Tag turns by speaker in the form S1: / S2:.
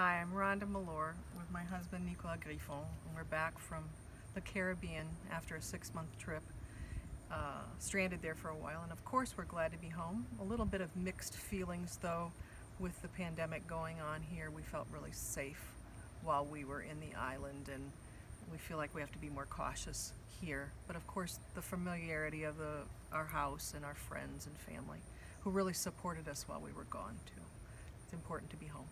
S1: Hi, I'm Rhonda Mellor with my husband Nicolas Griffon, and we're back from the Caribbean after a six-month trip. Uh, stranded there for a while, and of course we're glad to be home. A little bit of mixed feelings though with the pandemic going on here. We felt really safe while we were in the island, and we feel like we have to be more cautious here. But of course, the familiarity of the, our house and our friends and family who really supported us while we were gone too. It's important to be home.